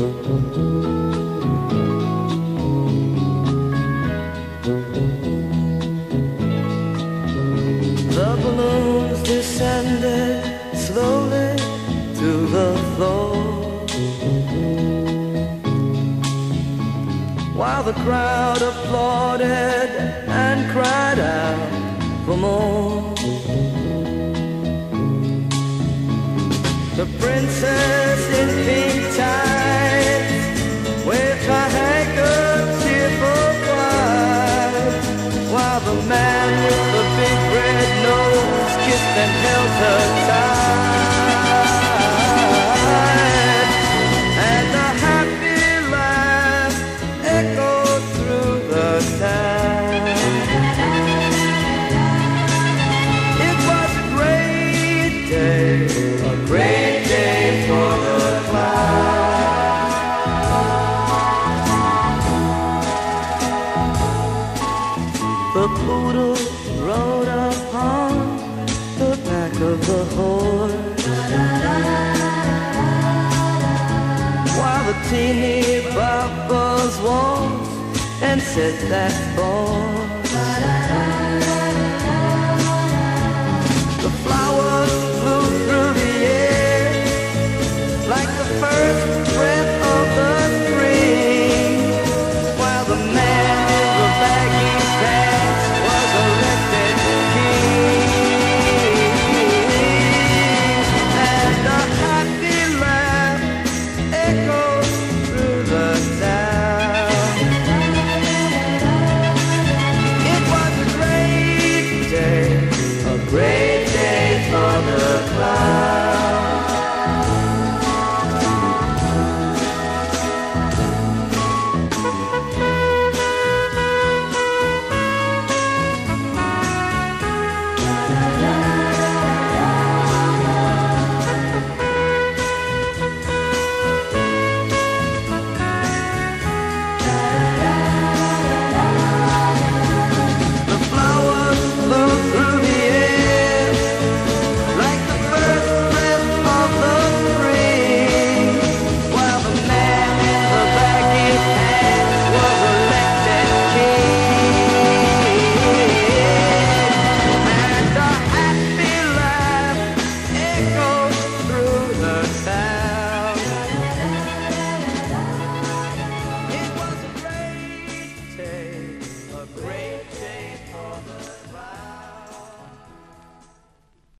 The balloons descended slowly to the floor. While the crowd applauded and cried out for more. The princess in pink man with the big red nose Kissed and held her tight The poodle rode upon the back of the horse. While the teeny bubbles waltzed and said that boy